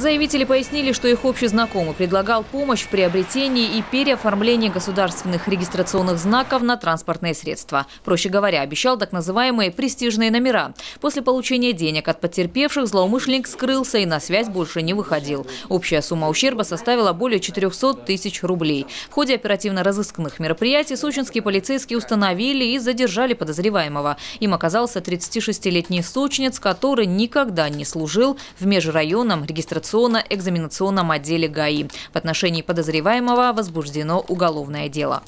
Заявители пояснили, что их общий знакомый предлагал помощь в приобретении и переоформлении государственных регистрационных знаков на транспортные средства. Проще говоря, обещал так называемые престижные номера. После получения денег от потерпевших злоумышленник скрылся и на связь больше не выходил. Общая сумма ущерба составила более 400 тысяч рублей. В ходе оперативно-розыскных мероприятий сочинские полицейские установили и задержали подозреваемого. Им оказался 36-летний сочинец, который никогда не служил в межрайонном регистрационно-экзаменационном отделе ГАИ. В отношении подозреваемого возбуждено уголовное дело.